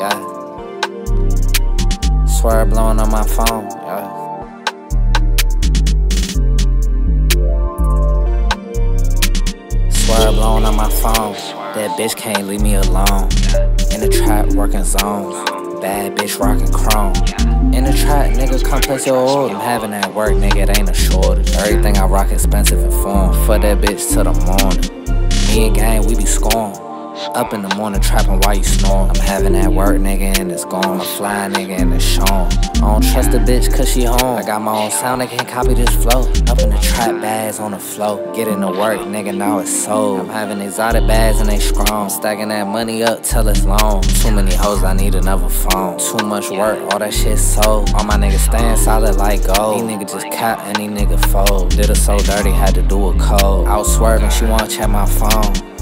yeah. Swear blowing on my phone, yeah. Swear blowing on my phone. That bitch can't leave me alone. In the trap working zones. Bad bitch rockin' chrome. In the trap, nigga, come place your order. I'm having that work, nigga, it ain't a shortage. Everything I rock expensive and form. For that bitch till the morning. Me and gang, we be scoring. Up in the morning trapping while you snoring. I'm having that work, nigga, and it's gone. I'm nigga, and it's shown. I don't trust the bitch cause she home. I got my own sound, I can't copy this flow. Up in the trap bags on the flow. Get to work, nigga, now it's sold. I'm having exotic bags and they strong. Stacking that money up till it's long. Too many hoes, I need another phone. Too much work, all that shit sold. All my niggas staying solid like gold. These niggas just cap and these niggas fold. Did her so dirty, had to do a code. Out swerving, she wanna check my phone.